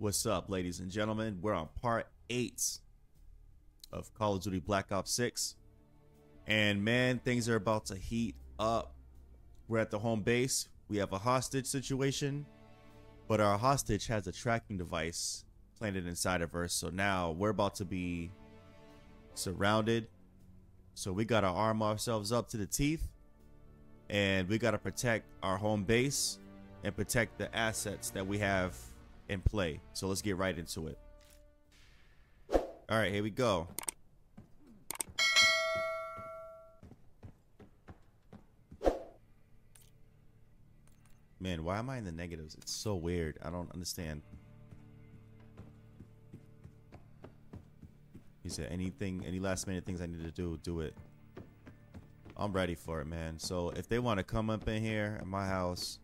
What's up, ladies and gentlemen? We're on part eight of Call of Duty Black Ops 6. And man, things are about to heat up. We're at the home base. We have a hostage situation, but our hostage has a tracking device planted inside of her. So now we're about to be surrounded. So we got to arm ourselves up to the teeth and we got to protect our home base and protect the assets that we have in play. So let's get right into it. All right, here we go. Man, why am I in the negatives? It's so weird. I don't understand. He said, anything, any last minute things I need to do, do it. I'm ready for it, man. So if they want to come up in here at my house,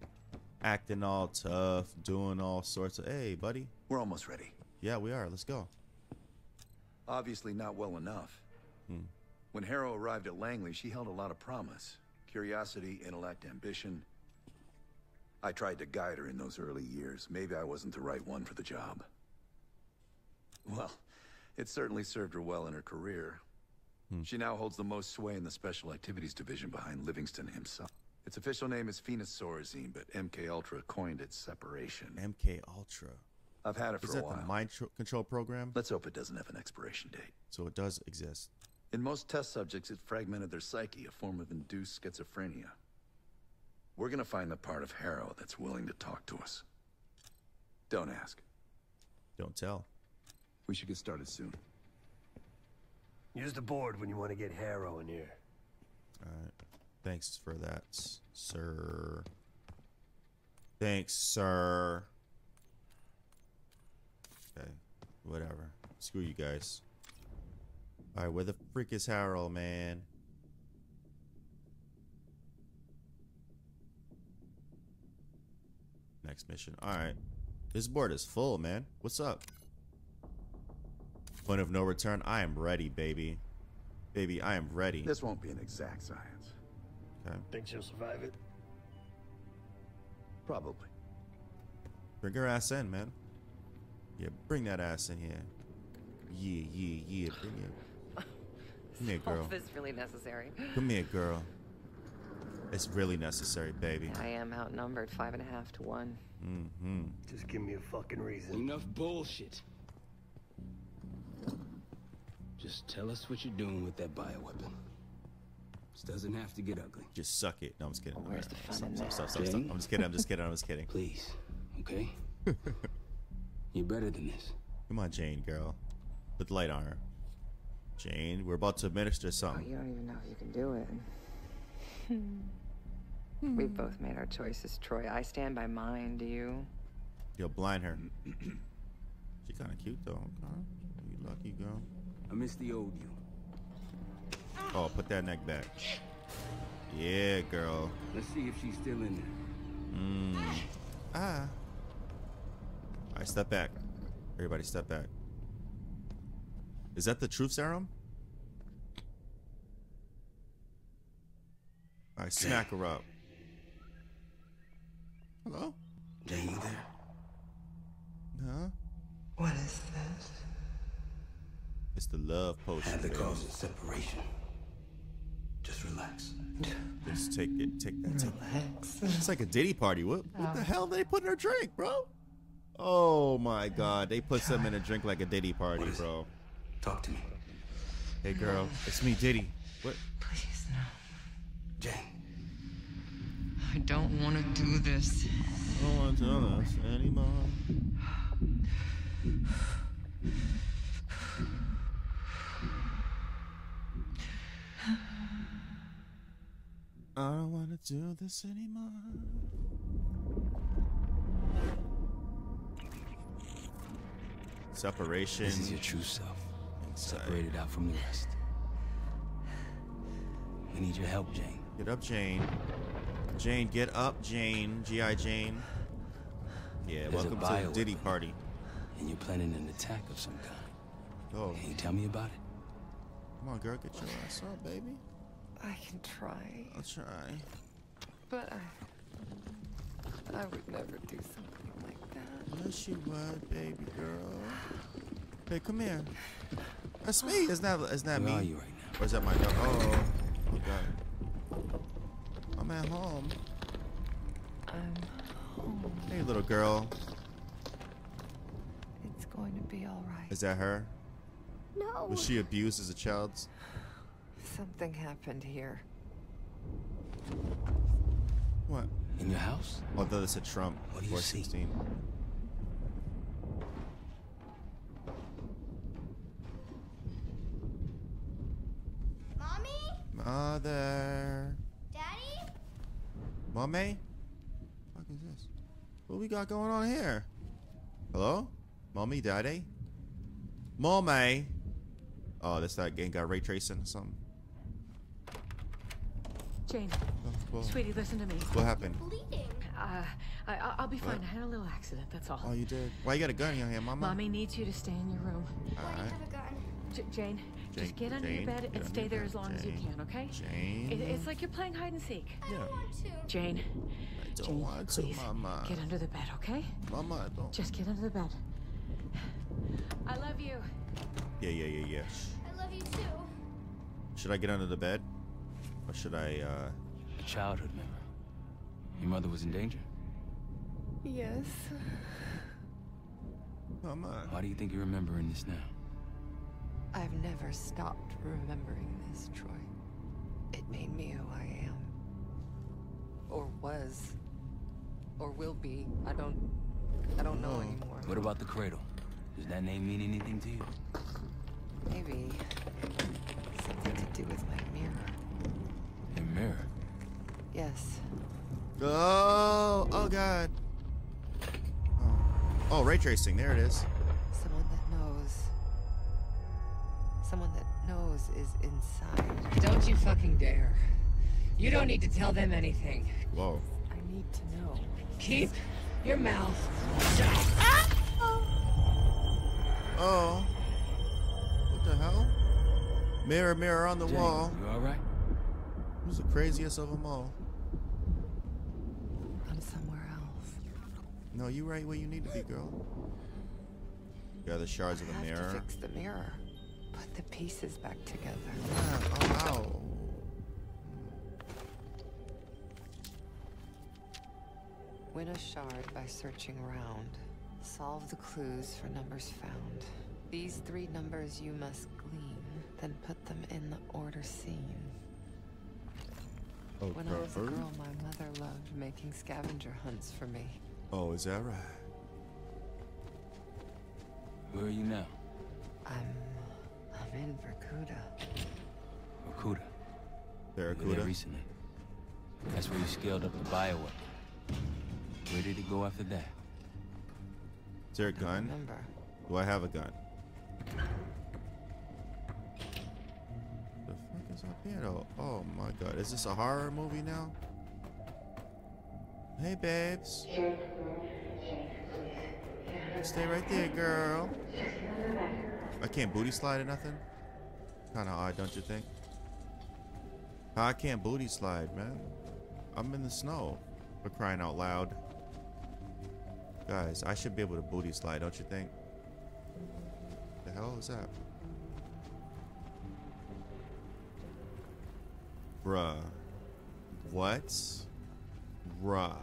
acting all tough, doing all sorts of, hey, buddy. We're almost ready. Yeah, we are. Let's go. Obviously not well enough. Hmm. When Harrow arrived at Langley, she held a lot of promise. Curiosity, intellect, ambition. I tried to guide her in those early years. Maybe I wasn't the right one for the job. Well, it certainly served her well in her career. Hmm. She now holds the most sway in the Special Activities Division behind Livingston himself. Its official name is Phoenix Sorazine, but MK Ultra coined its separation. MK Ultra. I've had it for Is a that the mind control program? Let's hope it doesn't have an expiration date. So it does exist. In most test subjects, it fragmented their psyche, a form of induced schizophrenia. We're gonna find the part of Harrow that's willing to talk to us. Don't ask. Don't tell. We should get started soon. Use the board when you want to get Harrow in here. All right. Thanks for that, sir. Thanks, sir. Okay. Whatever. Screw you guys. All right, where the freak is Harrow, man? Next mission. All right. This board is full, man. What's up? Point of no return. I am ready, baby. Baby, I am ready. This won't be an exact science. Okay. Think she'll survive it? Probably. Bring her ass in, man. Yeah, bring that ass in here. Yeah, yeah, yeah. Bring it. Come here, girl. All this really necessary. Come here, girl. It's really necessary, baby. I am outnumbered five and a half to one. Mm-hmm. Just give me a fucking reason. Enough bullshit. Just tell us what you're doing with that bioweapon. This doesn't have to get ugly. Just suck it. No, I'm just kidding. Well, where's the fun stop, stop, stop, stop, stop. I'm just kidding. I'm just kidding. I'm just kidding. Please, okay? you're better than this. Come on, Jane, girl. Put the light on her. Jane, we're about to administer Oh, something. you don't even know if you can do it. Hmm. We've both made our choices, Troy. I stand by mine. Do you? You'll blind her. she kind of cute, though. Okay. You lucky girl. I miss the old you. Oh, put that neck back. Yeah, girl. Let's see if she's still in there. Mm. Ah. All right, step back. Everybody, step back. Is that the truth serum? All right, smack her up. Hello? Jane, you there? Huh? What is this? It's the love potion. Had the cause of separation. Just relax. Just take it. Take that. Take that. Relax. It's like a Diddy party. What, what the oh. hell they put in her drink, bro? Oh my god. They put something in a drink like a Diddy party, bro. Talk to me. Hey, girl. It's me, Diddy. What? Please, no. Jane, I don't want to do this. I don't want to do this anymore. I don't want to do this anymore. Separation. this is your true self. Inside. Separated out from the rest. We need your help, Jane. Get up, Jane. Jane, get up, Jane. G.I. Jane. Yeah, There's welcome to the. Diddy party. And you're planning an attack of some kind. Oh, Can you tell me about it? come on, girl. Get your ass up, baby. I can try, I'll try. but I, I would never do something like that. Yes, you would, baby girl. Hey, come here. That's me. It's not. that, isn't Where me? are you right now? Or is that my dog? Oh, oh God. I'm at home. I'm home. Hey, little girl. It's going to be all right. Is that her? No. Was she abused as a child? Something happened here. What? In your house? Although this said Trump. What do you see? 416. Mommy? Mother. Daddy? Mommy? What is this? What we got going on here? Hello? Mommy, daddy? Mommy? Oh, that's that game got ray tracing or something. Jane, Oh, whoa. sweetie, listen to me. What happened? Bleeding. Uh, I, I- I'll be fine. What? I had a little accident, that's all. Oh, you did? Why you got a gun in your hand, mama? Mommy needs you to stay in your room. Why do you Alright. have a gun? J- Jane, Jane, just get under Jane, your bed and stay there bed. as long as you can, okay? Jane. It, it's like you're playing hide and seek. I Yeah. don't want to. Jane, I don't Jane, want to, please, mama. get under the bed, okay? Mama, I don't. Just get under the bed. I love you. Yeah, yeah, yeah, yeah. I love you too. Should I get under the bed? Or should I, uh... A childhood memory. Your mother was in danger? Yes. Mama. Why do you think you're remembering this now? I've never stopped remembering this, Troy. It made me who I am. Or was. Or will be. I don't. I don't know Oh. anymore. What about the cradle? Does that name mean anything to you? Maybe. Something to do with my mirror. Your mirror. Yes. Oh, oh God. Oh. oh, ray tracing. There it is. Someone that knows. Someone that knows is inside. Don't you fucking dare. You don't need to tell them anything. Whoa. I need to know. Keep your mouth shut. Oh. What the hell? Mirror, mirror on the Jane, wall. you alright? Who's the craziest of them all? I'm somewhere else. No, you right where you need to be, girl. You got the shards of I the have mirror. to fix the mirror. Put the pieces back together. Ah, oh, ow. Win a shard by searching around. Solve the clues for numbers found. These three numbers you must glean, then put them in the order seen. Oh, When I was a girl, my mother loved making scavenger hunts for me. Oh, is that right? Where are you now? I'm... I'm in Verkuda. Okuda. You were there Barracuda. recently. That's where you scaled up the bioweapon. Where did it go after that? Is there a don't gun? Remember, Do I have a gun? The here though? Oh my god. Is this a horror movie now? Hey babes. Stay right there, girl. I can't booty slide or nothing? Kinda odd, don't you think? I can't booty slide, man. I'm in the snow. For crying out loud. Guys, I should be able to booty slide, don't you think? The hell is that? Bruh. What? Bruh.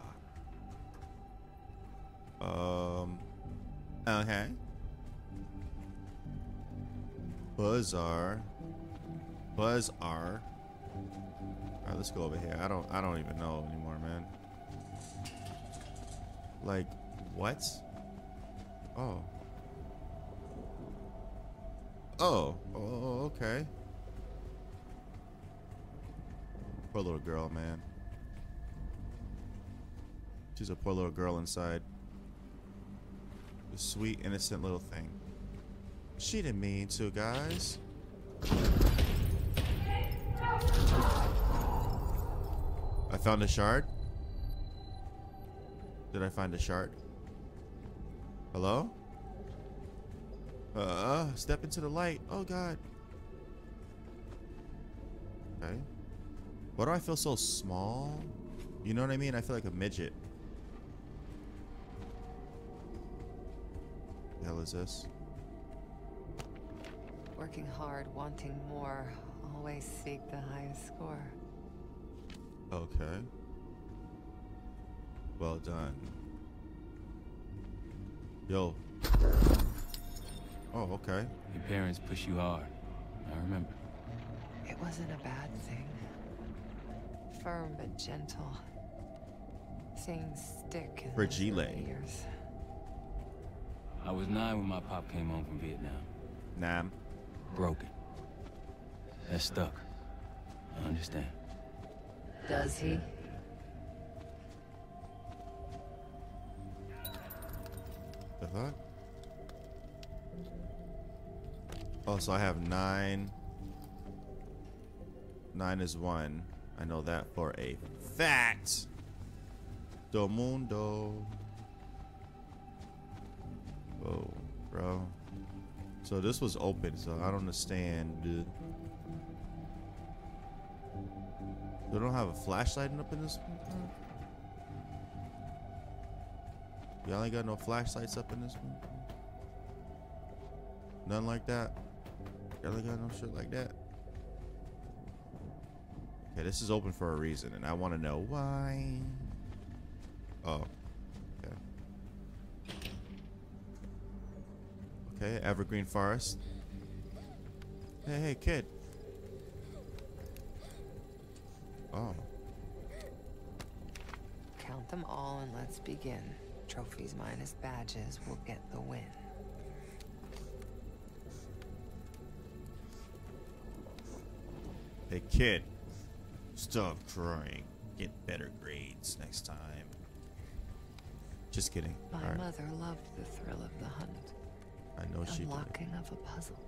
Um. Okay. Buzzar. Buzz R. Alright, let's go over here. I don't I don't even know anymore, man. Like, what? Oh. Oh. Oh, okay. Poor little girl, man. She's a poor little girl inside. A sweet, innocent little thing. She didn't mean to, guys. I found a shard. Did I find a shard? Hello? Uh, step into the light. Oh god. Why do I feel so small? You know what I mean? I feel like a midget. hell is this? Working hard, wanting more. Always seek the highest score. Okay. Well done. Yo. Oh, okay. Your parents push you hard. I remember. It wasn't a bad thing. Firm but gentle. Seeing stick in those Fragile. years. I was nine when my pop came home from Vietnam. Nam. Broken. That's stuck. I understand. Does he? The fuck? Oh, so I have nine. Nine is one. I know that for a fact. Do mundo. Whoa, bro. So this was open, so I don't understand. dude. They don't have a flashlight up in this? Y'all ain't got no flashlights up in this one? Nothing like that? Y'all ain't got no shit like that? Okay, this is open for a reason, and I want to know why. Oh. Okay. Okay, Evergreen Forest. Hey, hey, kid. Oh. Count them all and let's begin. Trophies minus badges will get the win. Hey, kid. Stop crying. Get better grades next time. Just kidding. My Alright. mother loved the thrill of the hunt. I know she did. Unlocking of a puzzle.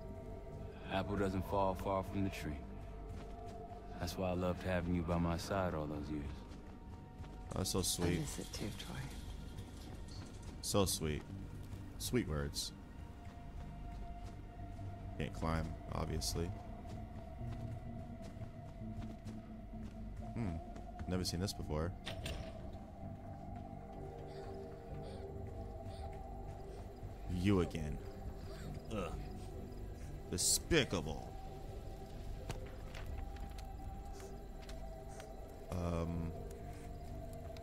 Apple doesn't fall far from the tree. That's why I loved having you by my side all those years. Oh, so sweet. I sweet. miss it too, Troy. So sweet. Sweet words. Can't climb, obviously. Never seen this before. You again. Ugh. Despicable. Um.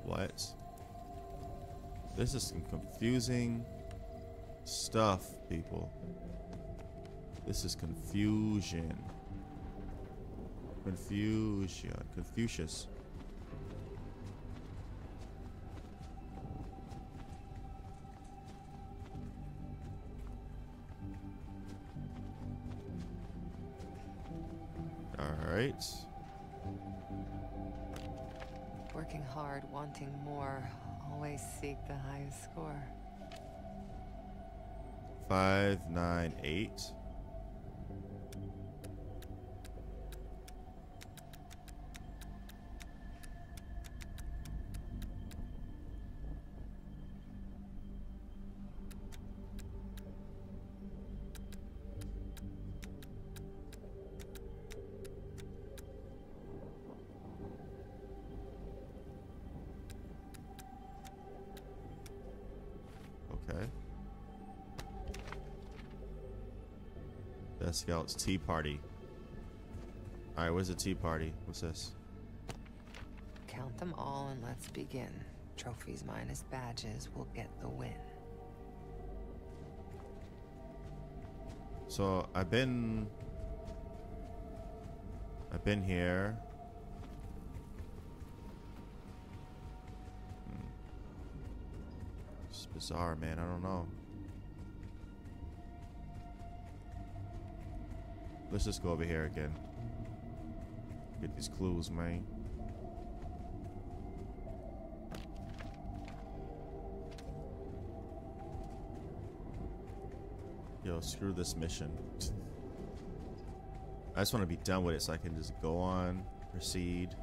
What? This is some confusing stuff, people. This is confusion. Confusion. Confucius. Alright. Working hard, wanting more. Always seek the highest score. Five, nine, eight. Scouts Tea Party. Alright, where's the tea party? What's this? Count them all and let's begin. Trophies minus badges will get the win. So I've been I've been here. Hmm. It's bizarre, man. I don't know. Let's just go over here again. Get these clues, man. Yo, screw this mission. I just want to be done with it so I can just go on, proceed,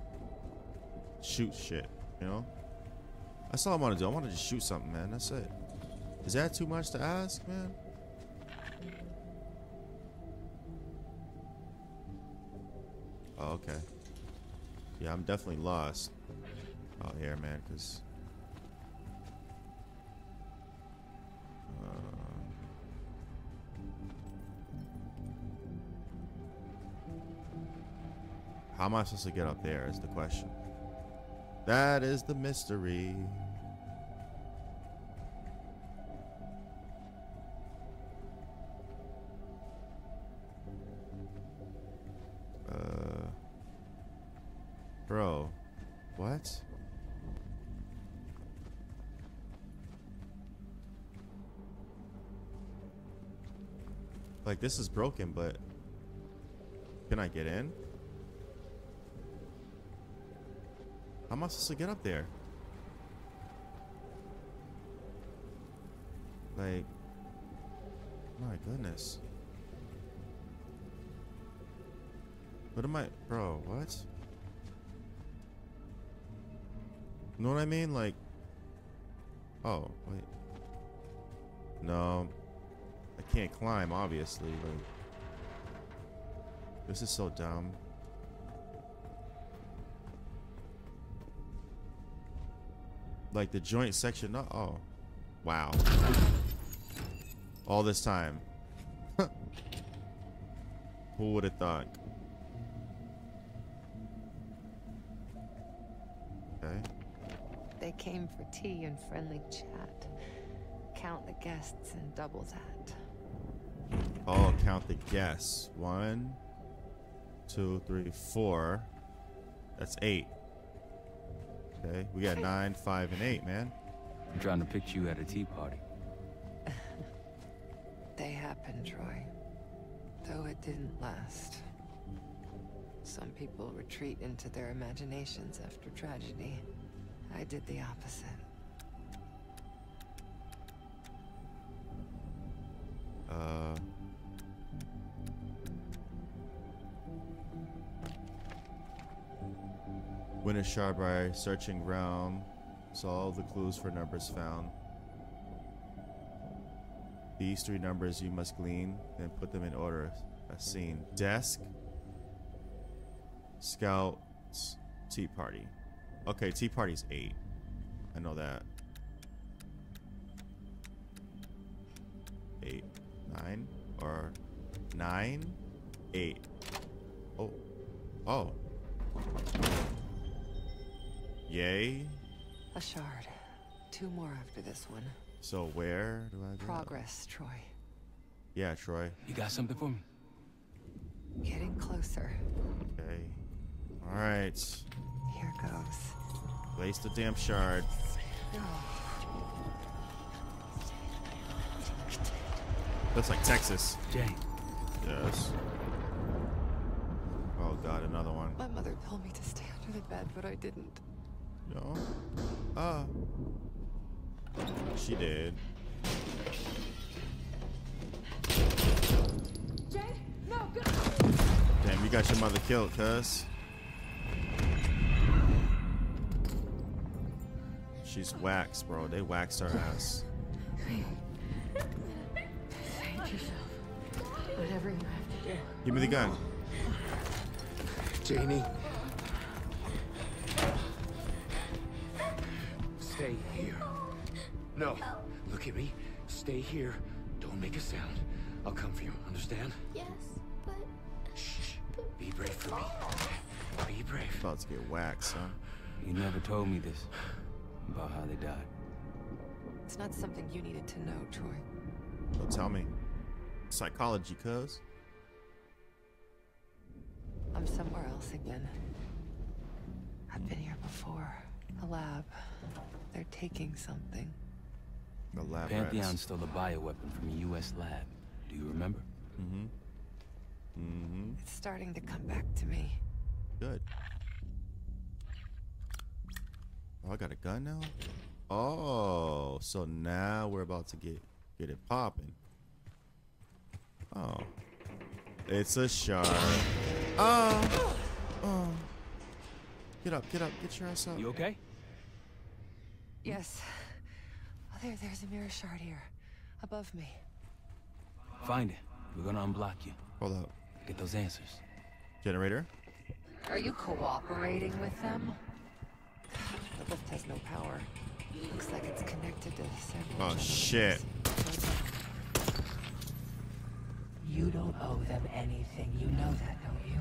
shoot shit, you know? That's all I want to do. I want to just shoot something, man. That's it. Is that too much to ask, man? Oh, okay. Yeah, I'm definitely lost out here, man, because... Um, how am I supposed to get up there is the question. That is the mystery. Like this is broken, but can I get in? How am I supposed to get up there? Like, my goodness. What am I, bro? What? You know what I mean? Like, oh wait, no, can't climb. Obviously, like, this is so dumb. Like the joint section. no- Oh, wow. All this time. Who would have thought? Okay. They came for tea and friendly chat. Count the guests and double that. Oh, count the guests. One, two, three, four. That's eight. Okay, we got nine, five, and eight, man. I'm trying to picture you at a tea party. They happened, Troy. Though it didn't last. Some people retreat into their imaginations after tragedy. I did the opposite. Winter Sharby searching round, saw all the clues for numbers found. These three numbers you must glean, then put them in order as seen. Desk, Scouts, Tea Party. Okay, Tea Party's eight. I know that. Eight, nine, or nine, eight. Oh, oh. Yay. A shard. Two more after this one. So where do I go? Progress, Troy. Yeah, Troy. You got something for me? Getting closer. Okay. All right. Here goes. Place the damn shard. Looks like Texas. Jane, Yes. Oh god, another one. My mother told me to stay under the bed, but I didn't. No. Ah. She did. Jay? No, go! Damn, you got your mother killed, cuz. She's waxed, bro. They waxed her ass. Save yourself. Whatever you have to do. Give me the gun. Janie. Stay here. No. Look at me. Stay here. Don't make a sound. I'll come for you. Understand? Yes, but Shh. Be brave for me. Be brave. About to get waxed, huh? you never told me this about how they died. It's not something you needed to know, Troy. Don't tell me. Psychology, cuz. I'm somewhere else again. I've been here before. A lab. They're taking something. The lab Pantheon rats. stole a bioweapon from a U.S. lab. Do you remember? Mm-hmm. Mm-hmm. It's starting to come back to me. Good. Oh, I got a gun now? Oh, so now we're about to get get it popping. Oh. It's a shard. Oh. Oh. Get up, get up, get your ass up. You okay? Yes. Oh, there, there's a mirror shard here. Above me. Find it. We're gonna unblock you. Hold up. Get those answers. Generator? Are you cooperating with them? The lift has no power. Looks like it's connected to the several Oh, shit. You don't owe them anything. You know that, don't you?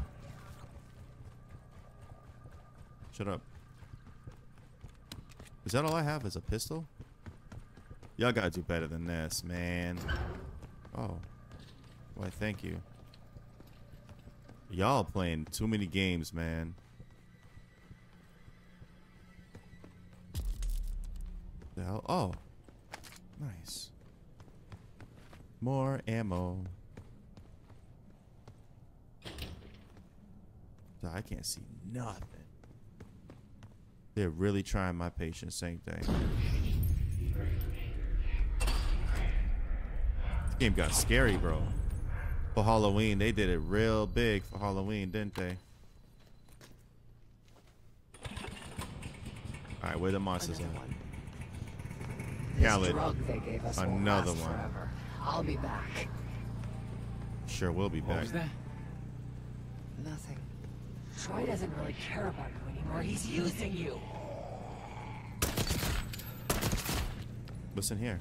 Shut up. Is that all I have? Is a pistol? Y'all gotta do better than this, man. Oh. Why, thank you. Y'all playing too many games, man. The hell? Oh. Nice. More ammo. I can't see nothing. They're really trying my patience, Same thing. This game got scary, bro. For Halloween, they did it real big for Halloween, didn't they? Alright, where the monsters Another at? one. Khaled. They gave us Another one. Forever. I'll be back. Sure we'll be What back. was that? Nothing. Troy doesn't really care about anymore. He's using you. Listen here.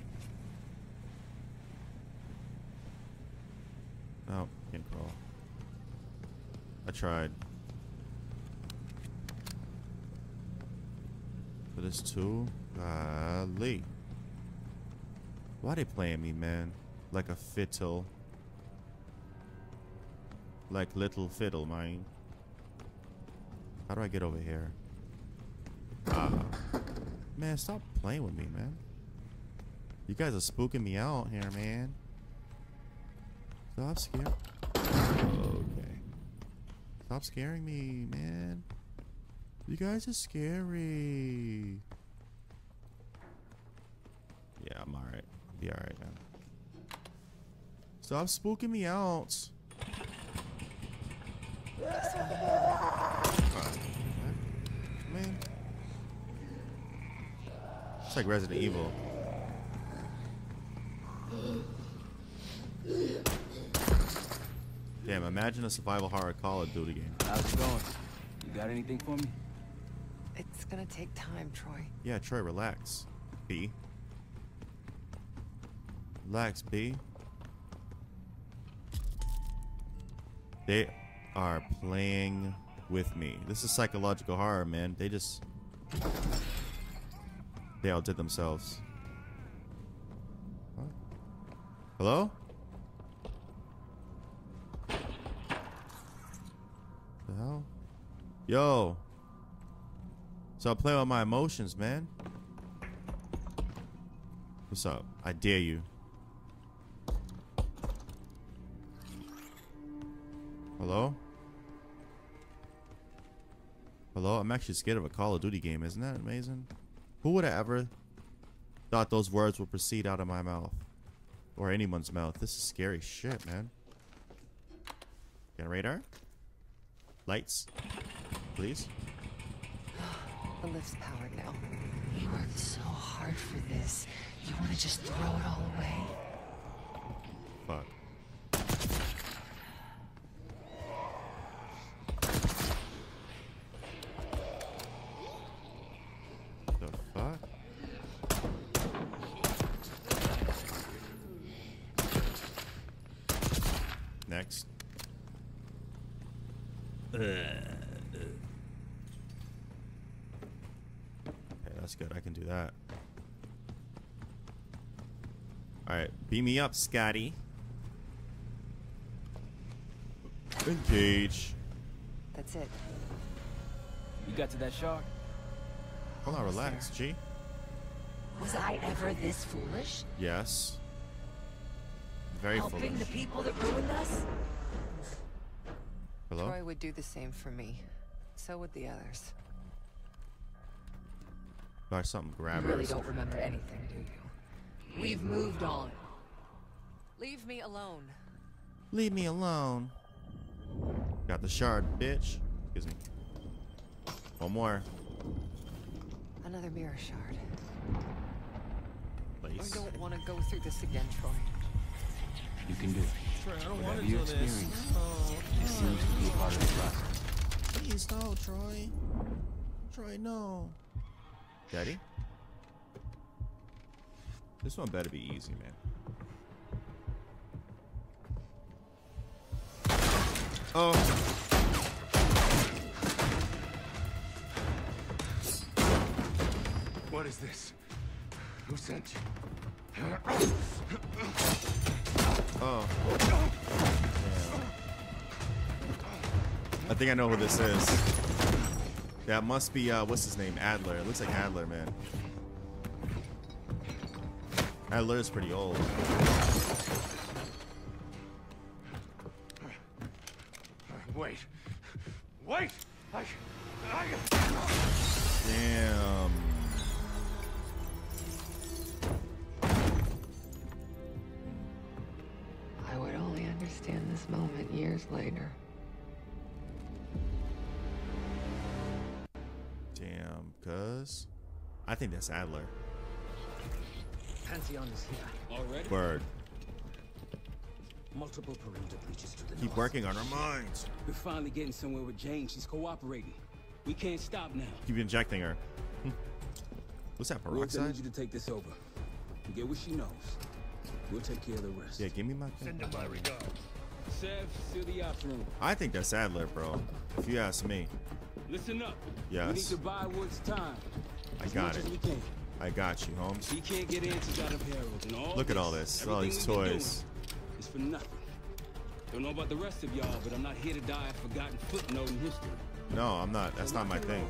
No, can't crawl. I tried. But it's too? Golly. Why they playing me, man? Like a fiddle. Like little fiddle, man. How do I get over here? Ah. Man, stop playing with me, man. You guys are spooking me out here, man. Stop scaring. Okay. Stop scaring me, man. You guys are scary. Yeah, I'm alright. Be alright, man. Stop spooking me out. Alright. Man. It's like Resident Evil. Damn, imagine a survival horror Call of Duty game. How's it going? You got anything for me? It's gonna take time, Troy. Yeah, Troy, relax. B. Relax, B. They are playing with me. This is psychological horror, man. They just. They outdid themselves. What? Hello? The hell? Yo. Stop playing with my emotions, man. What's up? I dare you. Hello? Hello? I'm actually scared of a Call of Duty game. Isn't that amazing? Who would have ever thought those words would proceed out of my mouth? Or anyone's mouth. This is scary shit, man. Got a radar? Lights? Please? The lift's powered now. You worked so hard for this. You want to just throw it all away? Fuck. The fuck? Next. Okay, that's good. I can do that. Alright, beam me up, Scotty. Engage. That's it. You got to that shark? Hold on, relax, G. Was I ever this foolish? Yes. Very Helping foolish. the people that ruined us? Hello? Troy would do the same for me. So would the others. Buy something You grab really don't remember anything, do you? We've moved on. Leave me alone. Leave me alone. Got the shard, bitch. Excuse me. One more. Another mirror shard. Please. I Please. don't want to go through this again, Troy. You can do it. Troy, I don't Whatever you experience, oh, it seems to be part of the process. Please no, Troy. Troy, no. Daddy? This one better be easy, man. Oh. is this? Who sent you? Oh. I think I know who this is. That must be, uh, what's his name? Adler. It looks like Adler, man. Adler is pretty old. Wait. Wait! I... I... Damn. I would only understand this moment years later. Damn, cuz. I think that's Adler. Pantheon is here. Already? Word. Multiple perimeter breaches to the Keep north. working on our minds. We're finally getting somewhere with Jane. She's cooperating. We can't stop now. Keep injecting her. Hmm. What's that, Rook, I need you to take this over. Get what she knows. We'll take care of the rest. Yeah, give me my thing. Send him my regards. Sev, seal the ops room. I think that's Adler, bro. If you ask me. Listen up. Yes. We need to buy Woods time. I As got much it. As we can. I got you, Holmes. He can't get answers out of Harrow. And all Look at all this. All these we've toys. For nothing. Don't know about the rest of y'all, but I'm not here to die a forgotten footnote in history. No, I'm not. That's not my thing.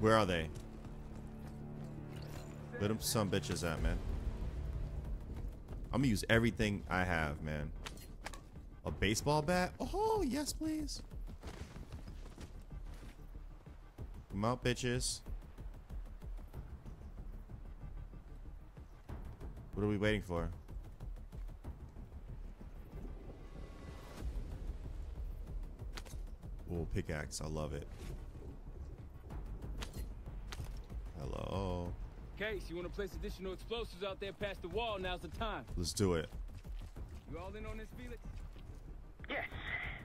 Where are they? Where them some bitches at, man? I'm gonna use everything I have, man. A baseball bat? Oh, yes, please. Come out, bitches. What are we waiting for? Oh, pickaxe. I love it. Hello. Case, you want to place additional explosives out there past the wall? Now's the time. Let's do it. You all in on this, Felix? Yes,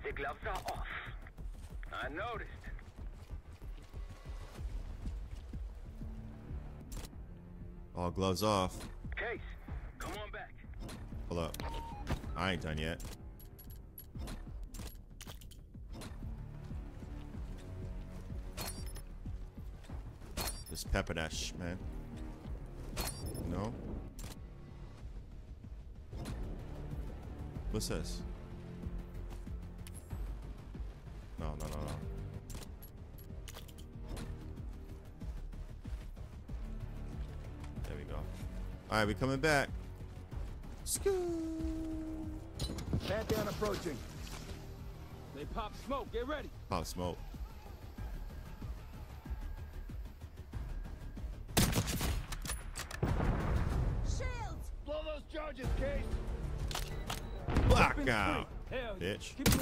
the gloves are off. I noticed. All gloves off. Case, come on back. Hold up. I ain't done yet. This pepper that man. No? What's this? No, no, no, no. There we go. Alright, we coming back. Pantheon approaching. They pop smoke. Get ready. Pop smoke. Shields! Blow those charges, Case. Blackout. Hell, yeah. Bitch.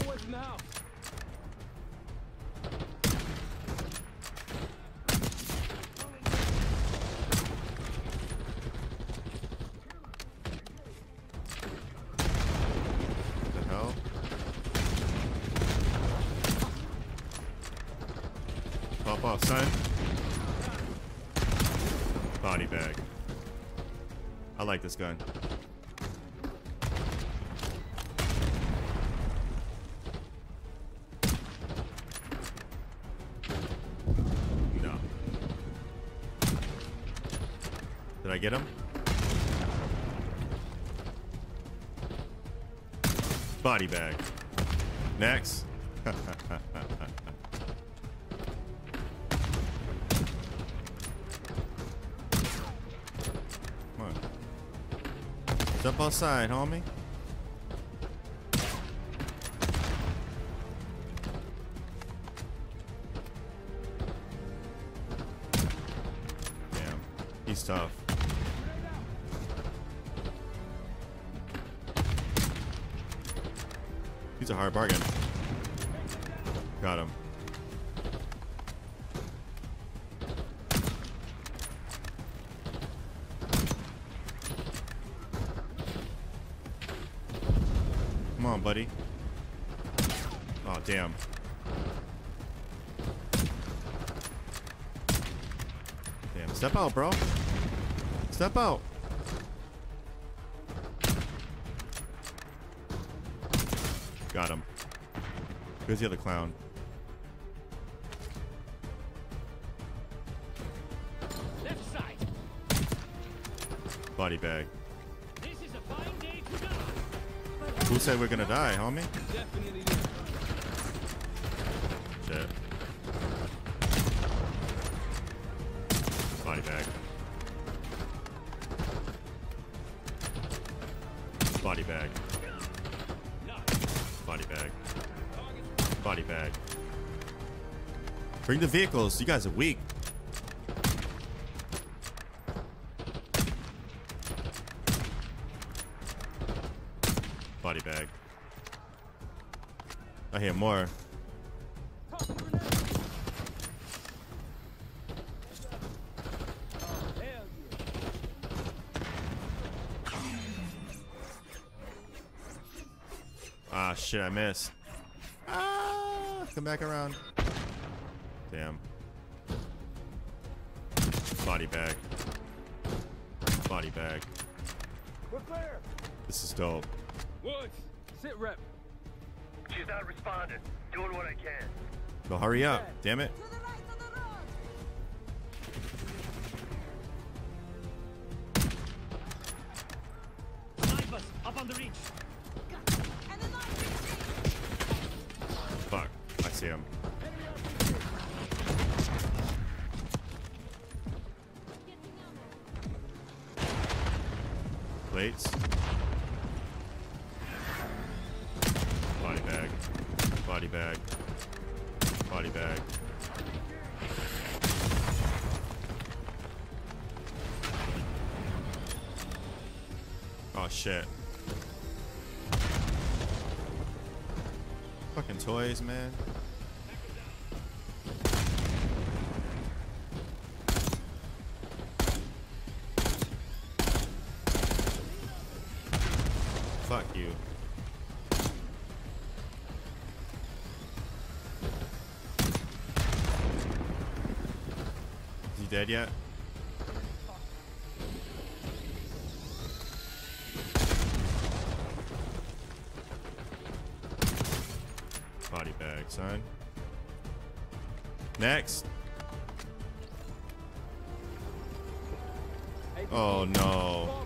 This gun. No. Did I get him? Body bag. Next. Outside, homie. Step out, bro. Step out. Got him. Who's the other clown. Left side. Body bag. Who said we're gonna die, homie? Shit. Bag. Body bag. Body bag. Body bag. Bring the vehicles. You guys are weak. Body bag. I hear more. Shit, I missed. Ah, come back around. Damn. Body bag. Body bag. We're clear. This is dope. Woods, sit rep. She's not responding. Doing what I can. Well, hurry up. Damn it. Fuck you. Is he dead yet? Body bag, son. Next. Oh no.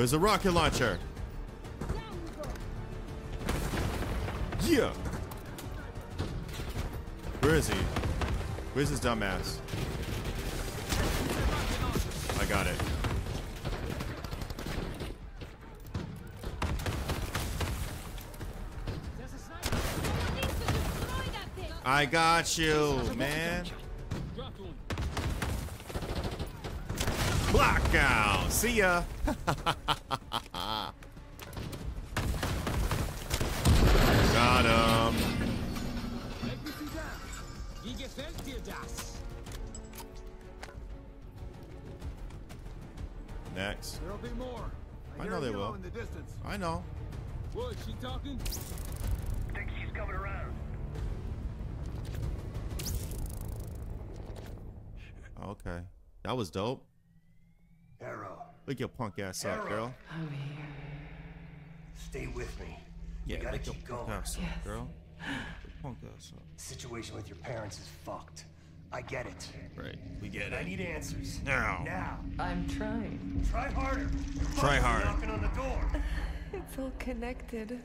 Where's the rocket launcher? Yeah. Where is he? Where's his dumbass? I got it. I got you, man. Blackout. See ya. Got him. Wie gefällt dir das? Next. There'll be more. I know they will. I know. What, she talking? Think she's coming around. Okay. That was dope. Harrow, Look your punk ass up, girl. I'm here. stay with me. Yeah, we gotta look your punk going. ass up, Yes. girl. Punk ass up. Situation with your parents is fucked. I get it. Right. We get I it. I need answers. Now. Now. I'm trying. Try harder. Try Fuck's hard. Knocking on the door. It's all connected.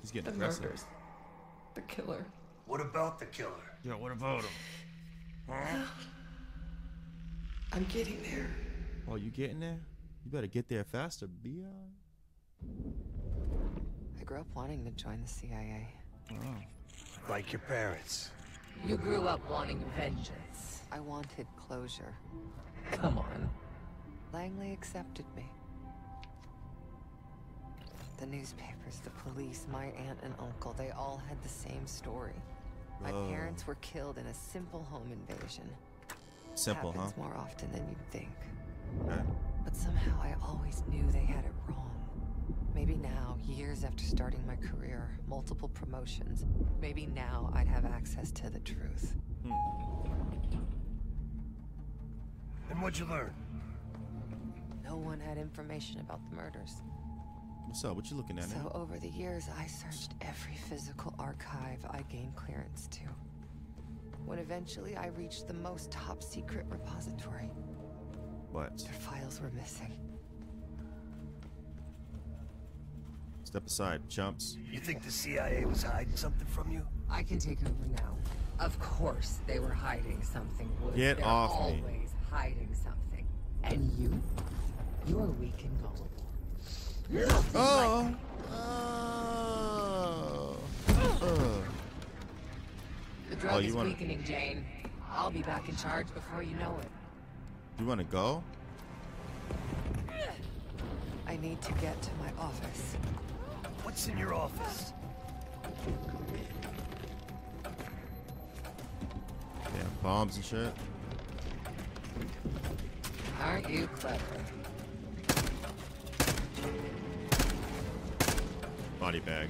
He's The getting aggressive. murders. The killer. What about the killer? Yeah, what about him? Huh? I'm getting there. Oh, you getting there? You better get there faster, Bia. I grew up wanting to join the CIA. Oh. Like your parents. You grew up wanting vengeance. I wanted closure. Come on. Langley accepted me. The newspapers, the police, my aunt and uncle, they all had the same story. My Oh. parents were killed in a simple home invasion. Simple, huh? Happens more often than you'd think. Okay. But somehow I always knew they had it wrong. Maybe now, years after starting my career, multiple promotions, maybe now I'd have access to the truth. Hmm. And what'd you learn? No one had information about the murders. What's up? What you looking at? So nigga? over the years, I searched every physical archive I gained clearance to. When eventually I reached the most top secret repository, What? their files were missing. Step aside, chumps. You think the CIA was hiding something from you? I can take over now. Of course, they were hiding something. Woods. Get They're off me. always hiding something. And you, you are weak and gullible. Nothing Oh. like- Oh. Oh. The drug Oh, you is wanna- weakening, Jane. I'll be back in charge before you know it. You want to go? I need to get to my office. What's in your office? Yeah, bombs and shit. Aren't you clever? Body bag.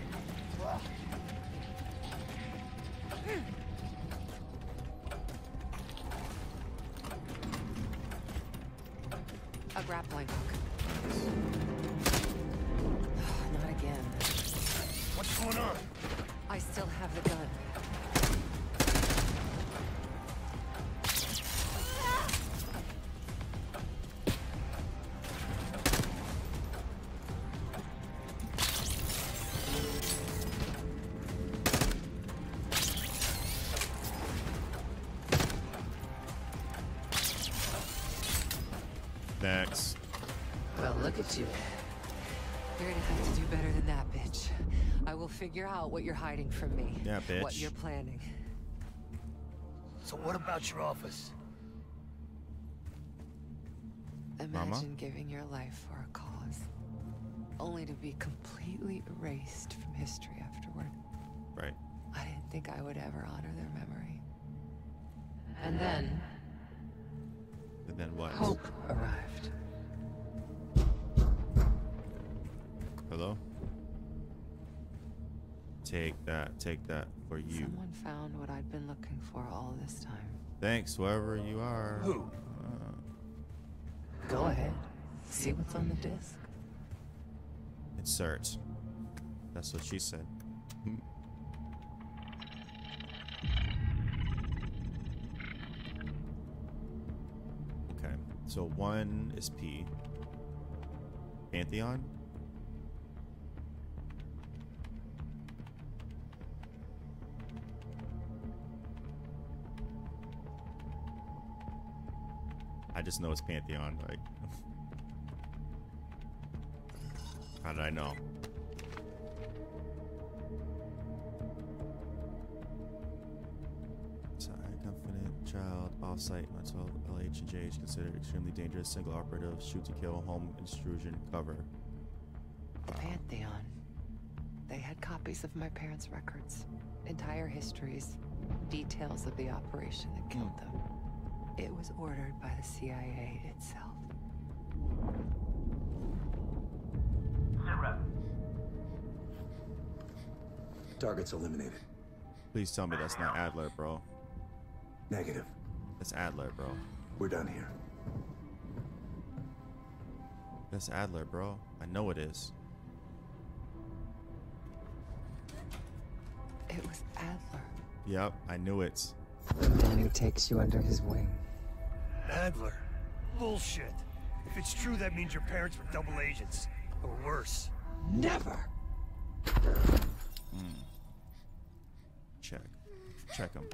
Next. Well, look at you. You're gonna have to do better than that, bitch. I will figure out what you're hiding from me. Yeah, bitch. What you're planning. So what about your office? Mama? Imagine giving your life for a cause, only to be completely erased from history afterward. Right. I didn't think I would ever honor their memory. And then, And then what? hope arrived. Take that. Take that for you. Someone found what I'd been looking for all this time. Thanks, whoever you are. Who? Uh, Go ahead. See what's on the disc. insert. That's what she said. okay. So one is P. Pantheon? I just know it's Pantheon. Like, how did I know? Sorry, confident child, off-site, mental LH and JH considered extremely dangerous. Single operative, shoot to kill, home intrusion, cover. The Pantheon. They had copies of my parents' records, entire histories, details of the operation that killed them. It was ordered by the CIA itself. Target's eliminated. Please tell me that's not Adler, bro. Negative. That's Adler, bro. We're done here. That's Adler, bro. I know it is. It was Adler, Yep, I knew it. The man takes you under his wing. Adler. Bullshit. If it's true, that means your parents were double agents. Or worse. Never! Hmm. Check. Check him.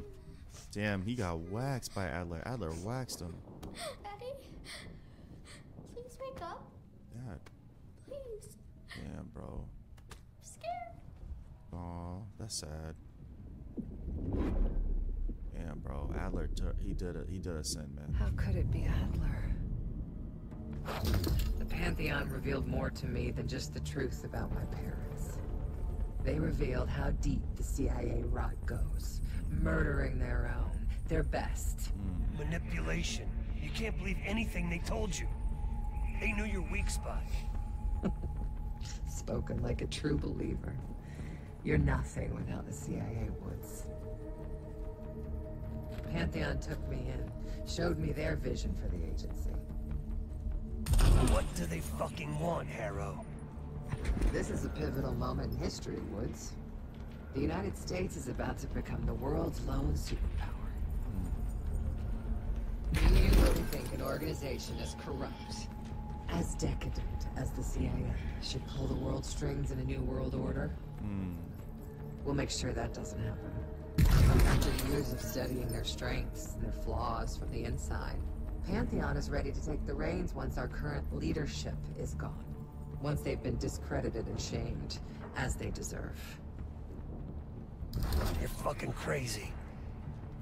Damn, he got waxed by Adler. Adler waxed him. Daddy, please wake up. Yeah, Please. damn, bro. I'm scared. Aw, that's sad. Damn, bro. Adler, he did a, he did a sin, man. How could it be Adler? The Pantheon revealed more to me than just the truth about my parents. They revealed how deep the CIA rot goes, murdering their own, their best. Mm. Manipulation. You can't believe anything they told you. They knew your weak spot. Spoken like a true believer. You're nothing without the CIA Woods. Pantheon took me in, showed me their vision for the agency. What do they fucking want, Harrow? This is a pivotal moment in history, Woods. The United States is about to become the world's lone superpower. Do you really think an organization as corrupt, as decadent as the CIA should pull the world strings in a new world order? Hmm. We'll make sure that doesn't happen. After years of studying their strengths and their flaws from the inside, Pantheon is ready to take the reins once our current leadership is gone. Once they've been discredited and shamed, as they deserve. You're fucking crazy.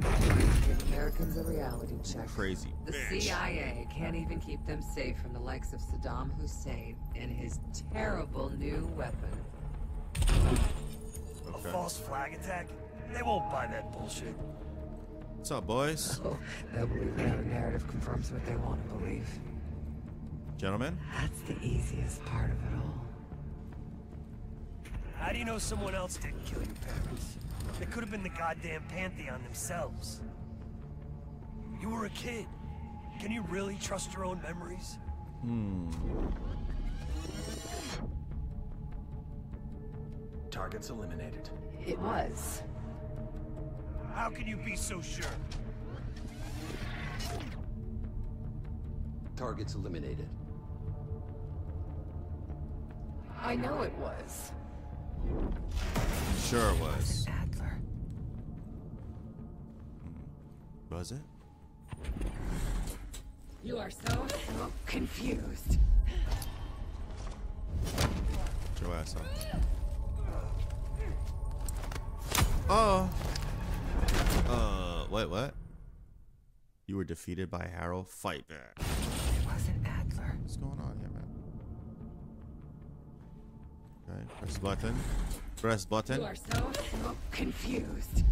Give Americans a reality check. Crazy The bitch. CIA can't even keep them safe from the likes of Saddam Hussein and his terrible new weapon. A false flag attack? They won't buy that bullshit. What's up, boys? Oh, they'll believe whatever narrative confirms what they want to believe. Gentlemen? That's the easiest part of it all. How do you know someone else didn't kill your parents? They could have been the goddamn Pantheon themselves. You were a kid. Can you really trust your own memories? Hmm. Targets eliminated. It was. How can you be so sure? Targets eliminated. I know it was. Sure it was. Adler. Hmm. Was it? You are so confused. Get your ass up. Oh. Uh, wait, what? You were defeated by Harrow. Fight back. It wasn't Adler. What's going on here, man? Okay, press button. Press button. You are so confused.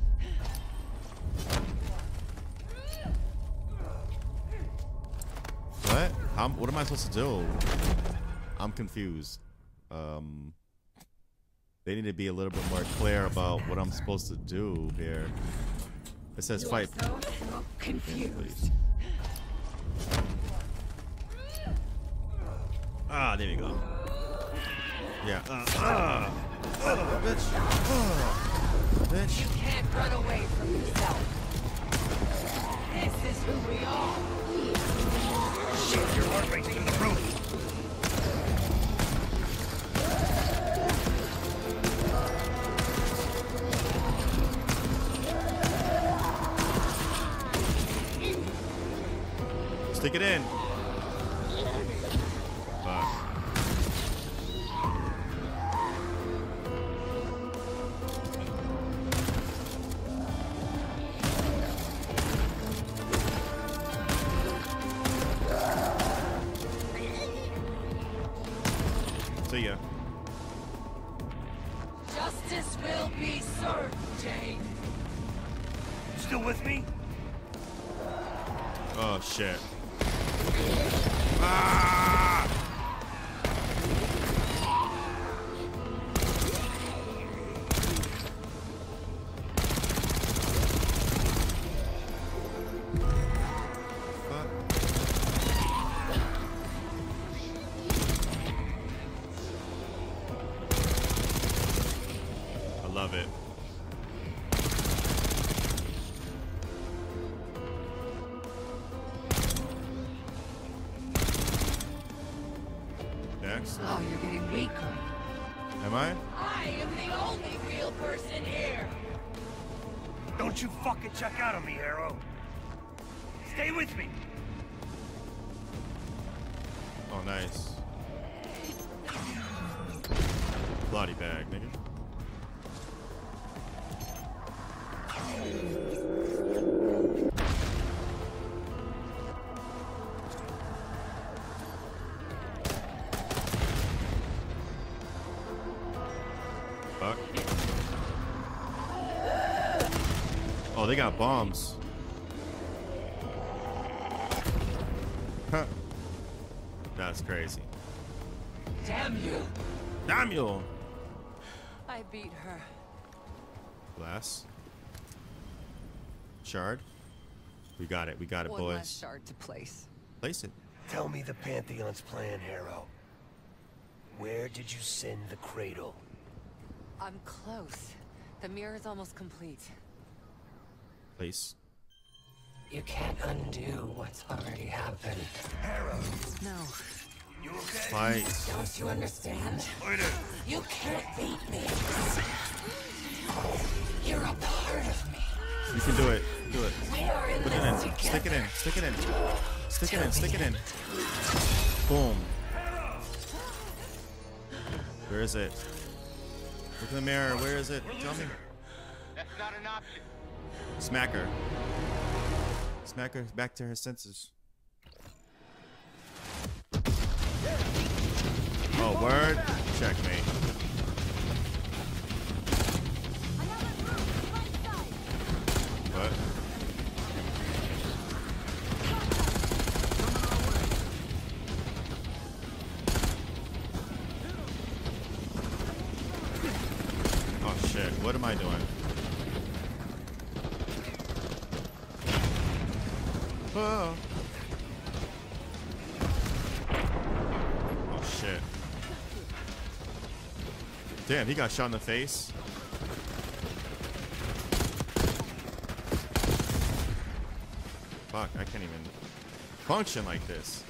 What? How, what am I supposed to do? I'm confused. Um, they need to be a little bit more clear about what I'm supposed to do here. It says You fight. so confused. Ah, there we go. Yeah. Uh, uh, uh, bitch. Uh, bitch. You can't run away from yourself. This is who we are. Shit, your heart rate's through the roof. Stick it in. Next. Oh, you're getting weaker. Am I? I am the only real person here. Don't you fucking check out on me, Harrow. Stay with me. Got bombs. Huh. That's crazy. Damn you. Damn you! I beat her. Glass. Shard. We got it. We got it, One boys. last shard to place. Place it. Tell me the Pantheon's plan, Harrow. Where Where did you send the cradle? I'm close. The mirror's almost complete. Place. You can't undo what's already happened. Harrow, No. you okay? Fight. Don't you understand? You can't beat me. You're a part of me. You can do it. Do it. We are in Put it in. together. Stick it in. Stick it in. Stick it in. Stick it in. Boom. Where is it? Look in the mirror. Where is it? Tell me. That's not an option. Smack her. Smack her back to her senses. Oh, word? Checkmate. What? Oh shit, what am I doing? Damn, he got shot in the face. Fuck, I can't even function like this.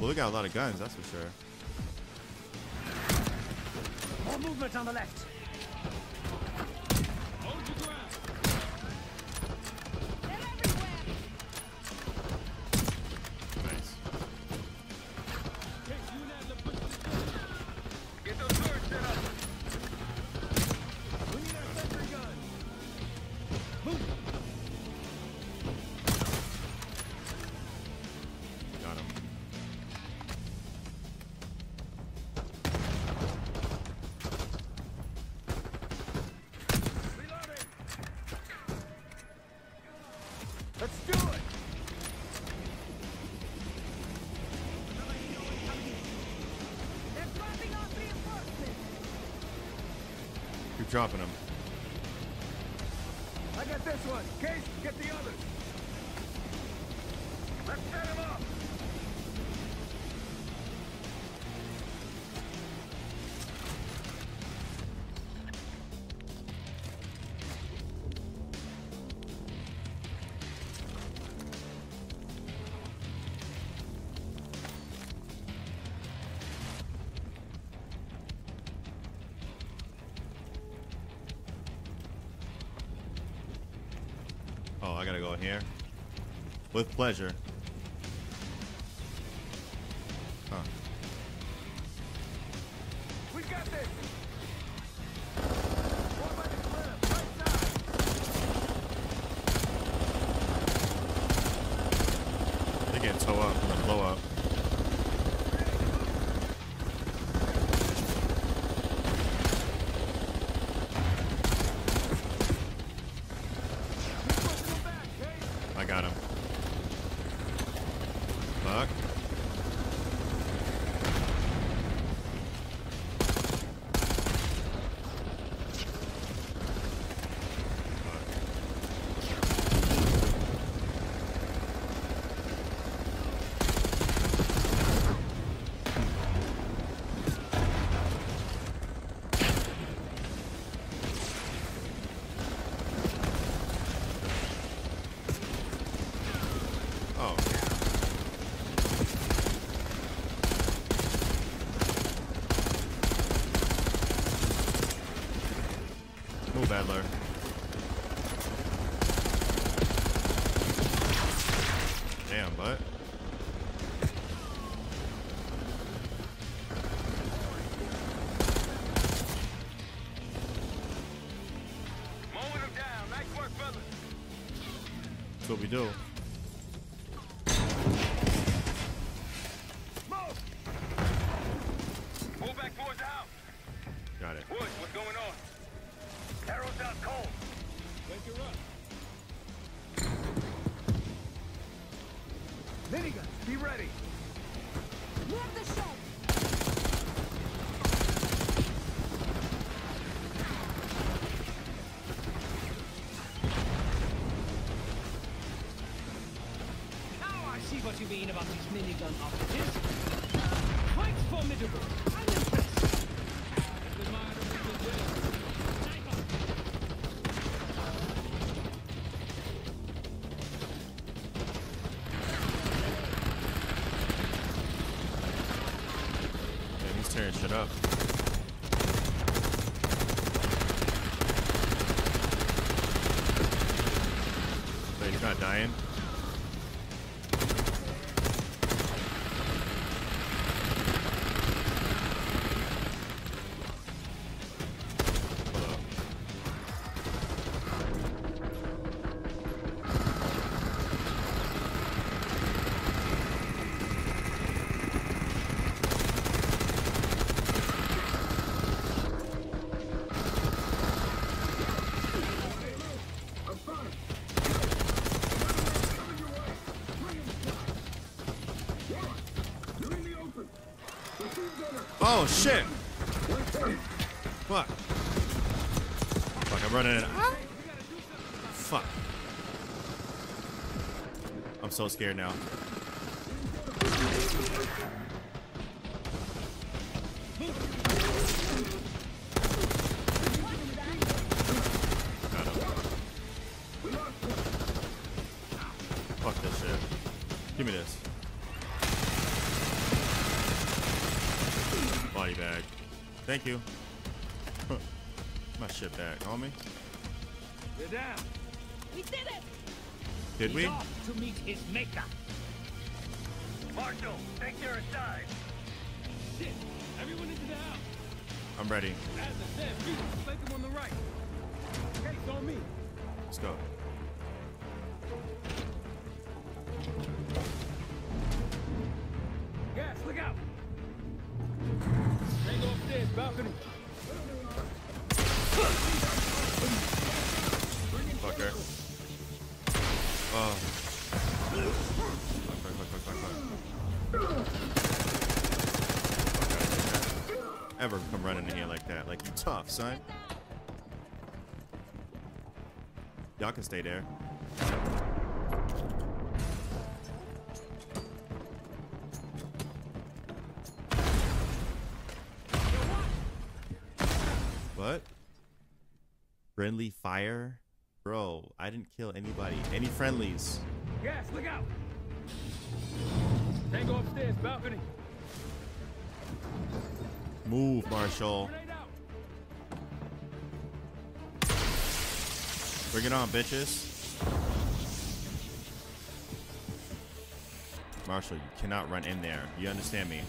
Well, we got a lot of guns, that's for sure. More movement on the left. Dropping him. Here. With pleasure. Huh. We got this. They get tow up the blow up. Now Oh shit! Fuck. Fuck, I'm running in. Fuck. I'm so scared now. Thank you. My shit back, homie. You're down. We did it. Did we? Off to meet his maker. Marshall, take their aside. Shit. Everyone into the house. I'm ready. As I said, please, flank them on the right. Okay, it's on me. Let's go. Running in here like that? Like you tough, son. Y'all can stay there. What? Friendly fire? Bro, I didn't kill anybody. Any friendlies? Yes, look out. Tango upstairs, balcony. Move, Marshall. Bring it on, bitches. Marshall, you cannot run in there. You understand me?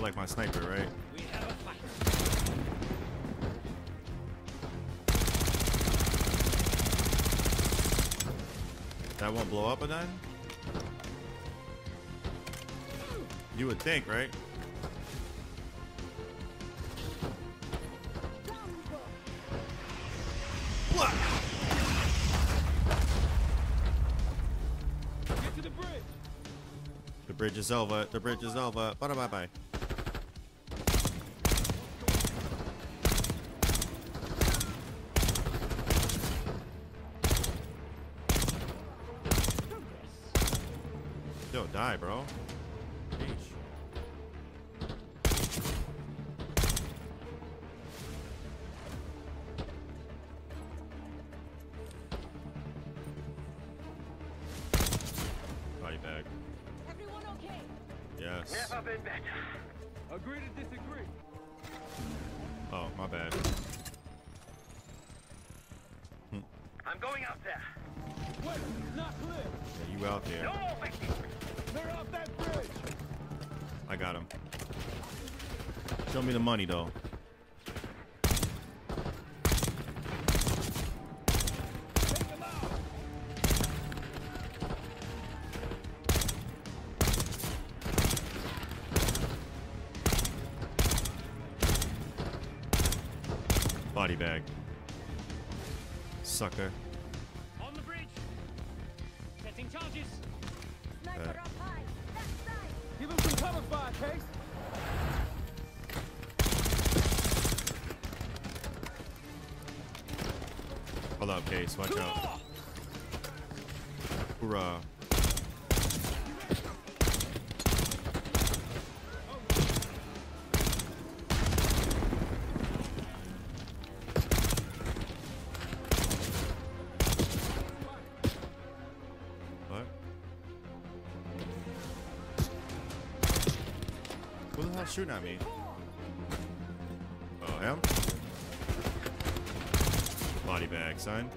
I like my sniper, right? We have a fight. That won't blow up a then? You would think, right? Get to the bridge. The bridge is over. The bridge is over. Bye bye bye. Yo, die, bro. Me the money, though. Body bag. Sucker. Watch out. Hoorah. Shooting at me? Oh, him? Body bag, son.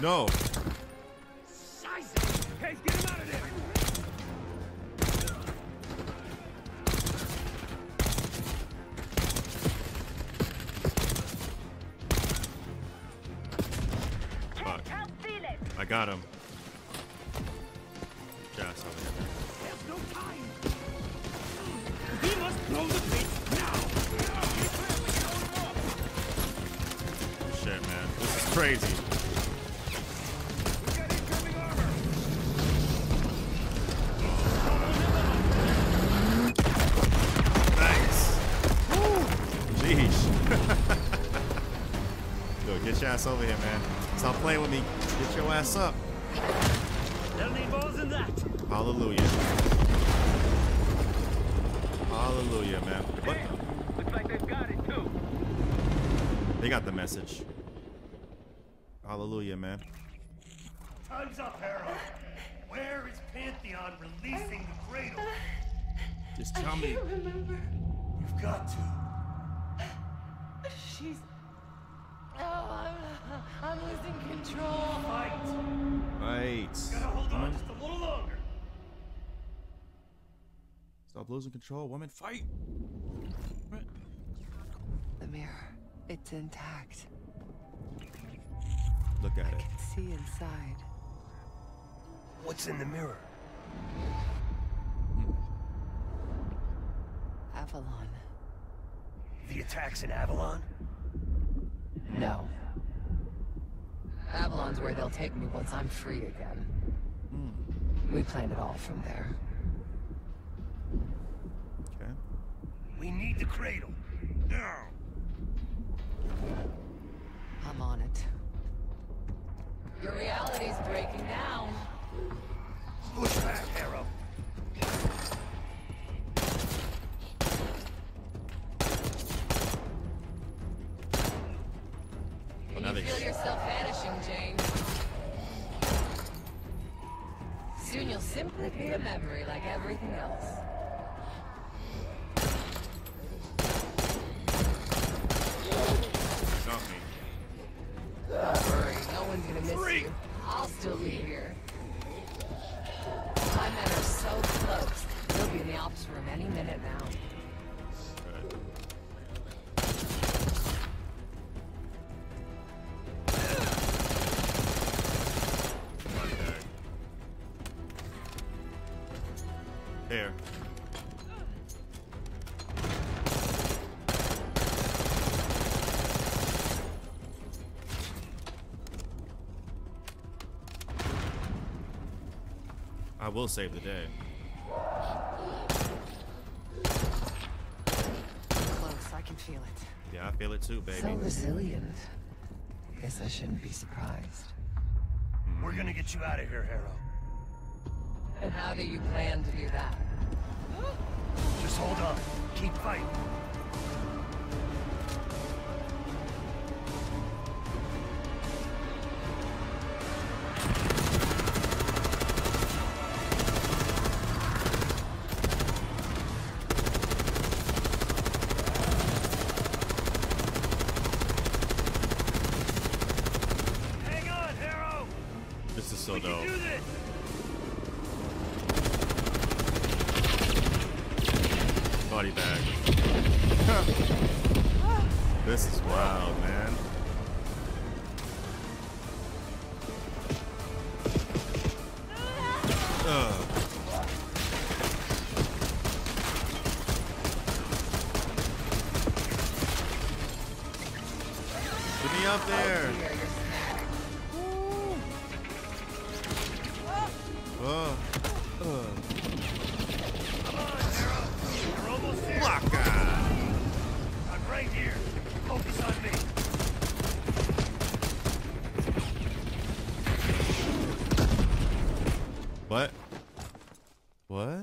No. I got him. Just over here. There's no time. We must blow the bridge now. Shit, man. This is crazy. Ass over here, man. Stop playing with me. Get your ass up. They'll need more than that. Hallelujah. Hallelujah, man. What? Damn. Looks like they've got it too. They got the message. Hallelujah, man. Time's up, Harrow. Where is Pantheon releasing the cradle? Just tell me. remember. You've got to. She's. Oh, I'm, I'm losing control. Fight. Right. Gotta hold on just a little longer. Stop losing control, woman. Fight. The mirror. It's intact. Look at I it. can see inside. What's in the mirror? Hmm. Avalon. The attacks in Avalon? No. Avalon's where they'll take me once I'm free again. Hmm. We planned it all from there. We need the cradle. Now. I'm on it. Your reality's breaking down. Push back, Harrow. Can now you feel yourself vanishing, James? Soon you'll simply be a memory like everything else. Got me. Don't worry, you. I'll still be here. My men are so close. They'll be in the ops room any minute now. will save the day. Close, I can feel it. Yeah, I feel it too, baby. So resilient. Guess I shouldn't be surprised. Hmm. We're gonna get you out of here, Harrow. And how do you plan to do that? Just hold on. Keep fighting. Up there. Oh. What? What?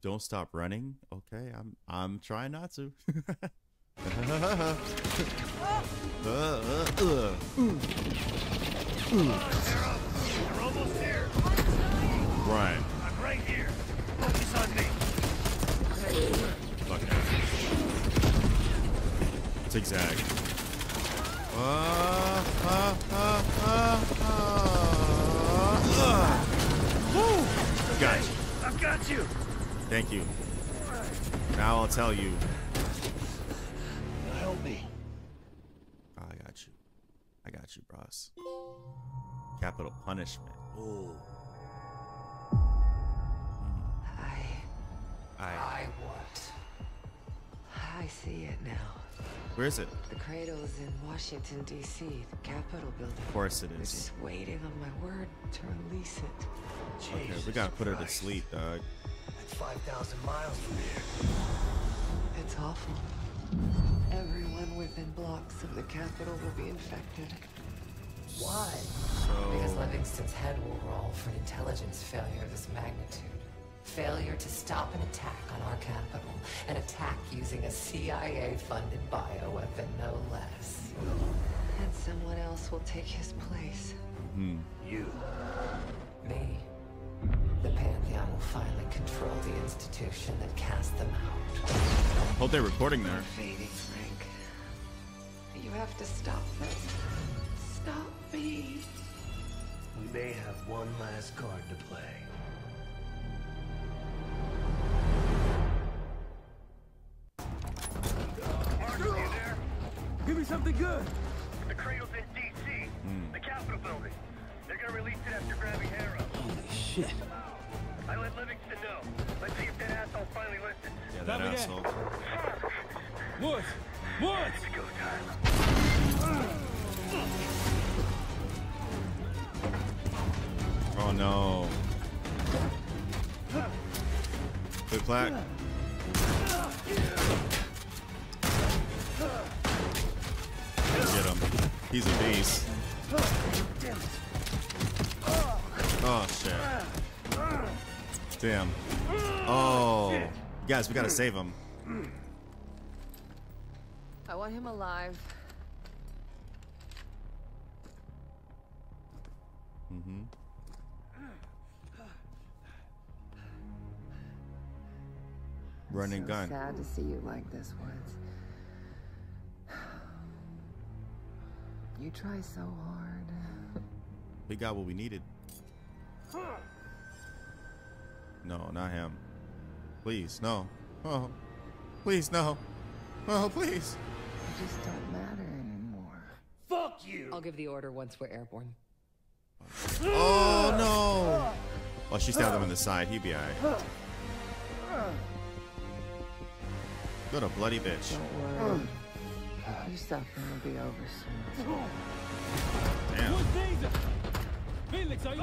Don't stop running. Okay, I'm I'm trying not to. Uh, uh, uh. Come on, Harrow! We're almost there. Right. I'm right here. Focus on me. Fuck that. Zigzag. Uh, uh, uh, uh, uh, uh. Woo! Got you. I've got you. Thank you. Now I'll tell you. Capital punishment. Ooh. I. I. I what? I see it now. Where is it? The cradle is in Washington, D.C., the Capitol building. Of course it is. We're just waiting on my word to release it. Okay, we gotta put her to sleep, dog. That's 5,000 miles from here. It's awful. Everyone within blocks of the Capitol will be infected. Why? Because Livingston's head will roll for an intelligence failure of this magnitude. Failure to stop an attack on our capital. An attack using a CIA-funded bioweapon, no less. And someone else will take his place. hmm. You. Me. The Pantheon will finally control the institution that cast them out. Hope they're recording there. Fading, Frank. You have to stop them. Stop. We may have one last card to play. Marshall, you there? Give me something good. The cradle's in D.C., hmm. the Capitol building. They're gonna release it after grabbing Harrow. Holy shit. I let Livingston know. Let's see if that asshole finally listens. Yeah, that Copy that. asshole. Woods! Woods! It's go time. Oh no. Good clack. Get him. He's a beast. Oh shit. Damn. Oh. Guys, we gotta save him. I want him alive. Mm-hmm. Run and so gun. Sad to see you like this, Woods. You try so hard. We got what we needed. No, not him. Please, no. Oh, please, no. Oh, please. You just don't matter anymore. Fuck you! I'll give the order once we're airborne. Oh no! Well, she stabbed him in the side. He'd be alright. What a bloody bitch. Don't worry. Your suffering will be over soon. Damn. Woods danger! Felix, are you?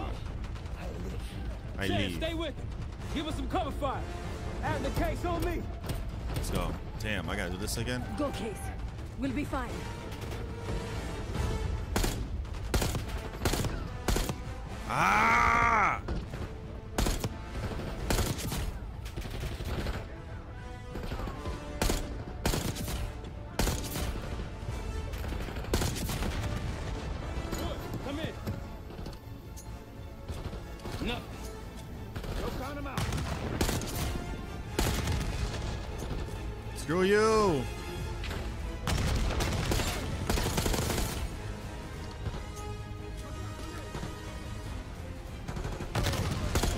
I Chad, leave. stay with him. Give us some cover fire. Add the case on me. Let's go. Damn, I gotta do this again. Go, Case. We'll be fine. Ah!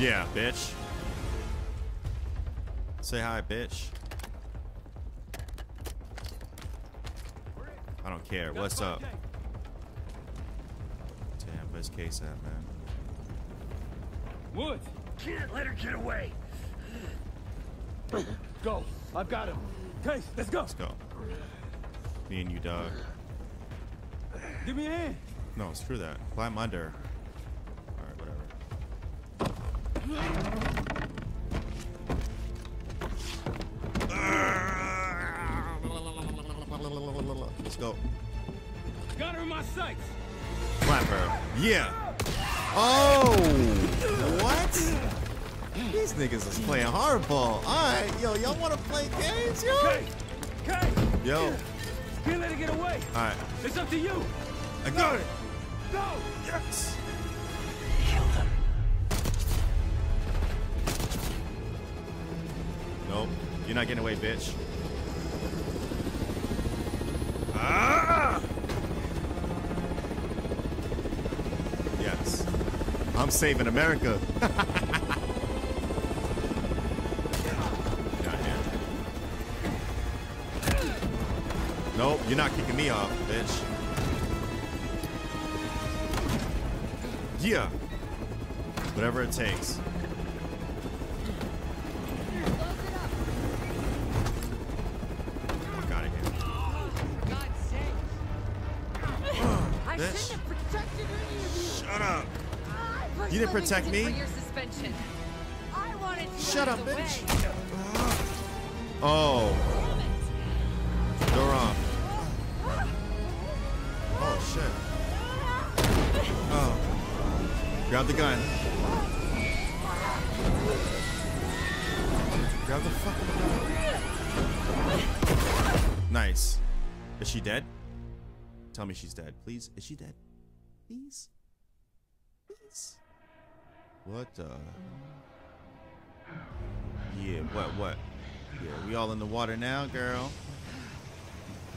Yeah, bitch. Say hi, bitch. I don't care. What's up? Damn, where's Case at, man? Woods. Can't let her get away. Go. I've got him. Case, let's go. Let's go. Me and you, dog. Give me a hand. No, screw that. Climb under. Alright, whatever. Let's go. Got her in my sights. Clap her. Yeah. Oh! What? These niggas is playing hardball. Alright, yo, y'all wanna play games, yo? Okay. Case. Yo. Can't let her get away. Alright, It's up to you. I got it. Go. Yes. You're not getting away, bitch. Ah! Yes. I'm saving America. Nope, you're not kicking me off, bitch. Yeah. Whatever it takes. Protect me. For your suspension. I wanted you Shut up, bitch. Oh. Door off. Oh, shit. Oh. Grab the gun. Grab the fucking gun. Nice. Is she dead? Tell me she's dead. Please. Is she dead? Please? Please? What uh Yeah, what what? Yeah, we all in the water now, girl.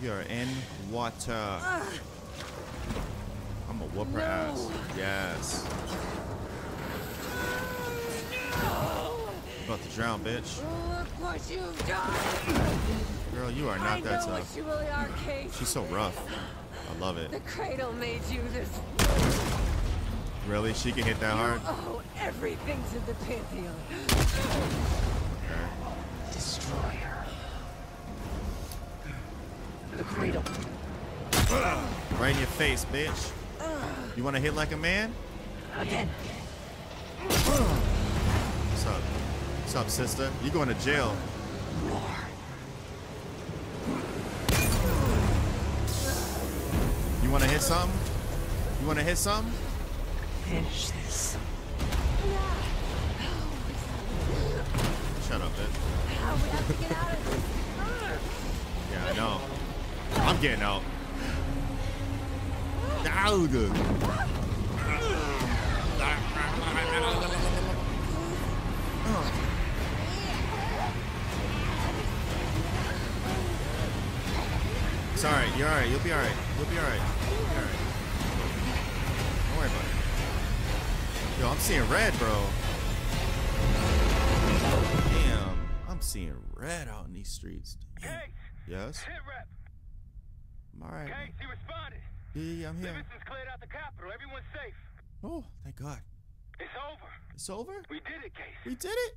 We are in water. I'm gonna whoop her ass. Yes. About to drown, bitch. Look what you've done. Girl, you are not know that tough. really. She's so rough. I love it. The cradle made you this. Really? She can hit that hard? Oh, everything to the Pantheon. Okay. Destroyer. The cradle. Right in your face, bitch. You wanna hit like a man? Again. What's up? What's up, sister? You going to jail. You wanna hit something? You wanna hit something? Finish this. Shut up, bitch. We have to get out of this. Yeah, I know. I'm getting out. Dog. It's alright, you're alright, you'll be alright. You'll be alright. Yo, I'm seeing red, bro. Damn, I'm seeing red out in these streets. Case, Yes? hit rep. I'm alright. Case, he responded. Yeah, I'm here. Livingston's cleared out the capital. Everyone's safe. Oh, thank God. It's over. It's over? We did it, Case. We did it?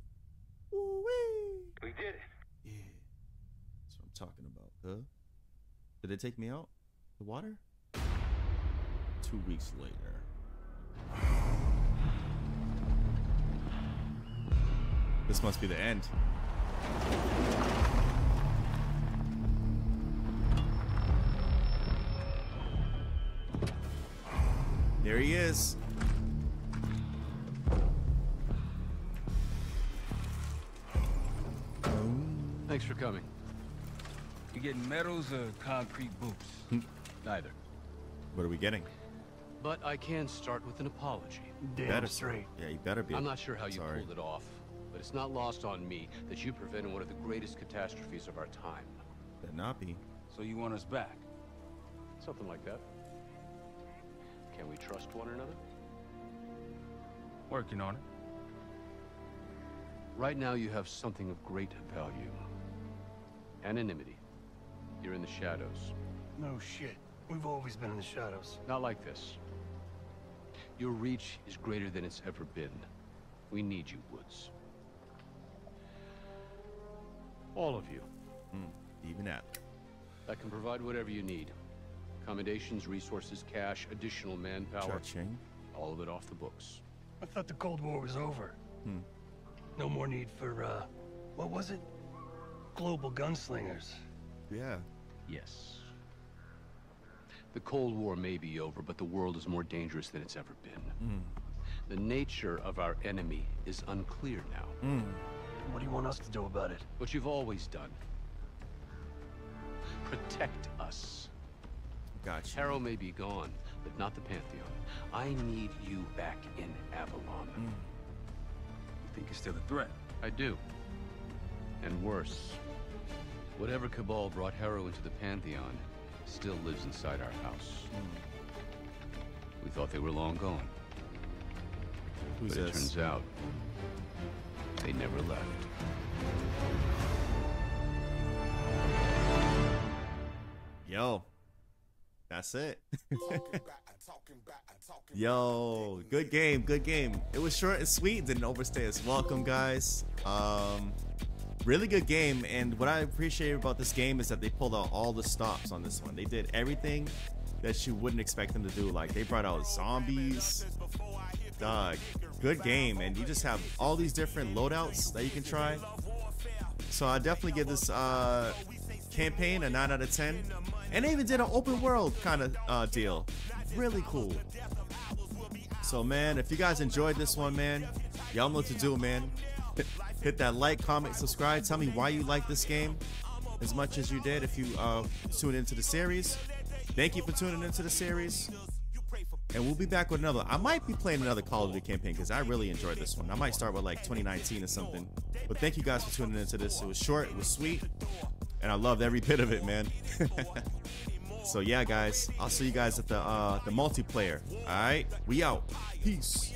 Ooh-wee. We did it. Yeah. That's what I'm talking about, huh? Did it take me out? The water? Two weeks later. This must be the end. There he is. Thanks for coming. You getting medals or concrete boots? Neither. What are we getting? But I can start with an apology. Damn better, straight. Yeah, you better be. I'm not sure how you Sorry. pulled it off but it's not lost on me that you prevented one of the greatest catastrophes of our time. Better not be. So you want us back? Something like that. Can we trust one another? Working on it. Right now, you have something of great value. Anonymity. You're in the shadows. No shit. We've always been in the shadows. Not like this. Your reach is greater than it's ever been. We need you, Woods. All of you. Even at. I can provide whatever you need. Accommodations, resources, cash, additional manpower. Cha-ching. All of it off the books. I thought the Cold War was over. Hmm. No more need for, uh, what was it? Global gunslingers. Yeah. Yes. The Cold War may be over, but the world is more dangerous than it's ever been. Mm. The nature of our enemy is unclear now. Mm. What do you want us to do about it? What you've always done. Protect us. Gotcha. Harrow may be gone, but not the Pantheon. I need you back in Avalon. Mm. You think it's still a threat? I do. And worse. Whatever Cabal brought Harrow into the Pantheon still lives inside our house. We thought they were long gone. Who's but it turns out they never left. Yo. That's it. Yo, good game, good game. It was short and sweet, didn't overstay its welcome, guys. Um, really good game, and what I appreciate about this game is that they pulled out all the stops on this one. They did everything that you wouldn't expect them to do. Like they brought out zombies. Dog, good game, and you just have all these different loadouts that you can try. So I definitely give this uh, campaign a 9 out of 10. And they even did an open world kind of uh, deal. Really cool. So man, if you guys enjoyed this one, man, y'all know what to do, man. Hit that like, comment, subscribe. Tell me why you like this game as much as you did if you uh, tune into the series. Thank you for tuning into the series. And we'll be back with another. I might be playing another Call of Duty campaign because I really enjoyed this one. I might start with like 2019 or something. But thank you guys for tuning into this. It was short, it was sweet, and I loved every bit of it, man. so yeah, guys, I'll see you guys at the uh, the multiplayer. All right, we out. Peace.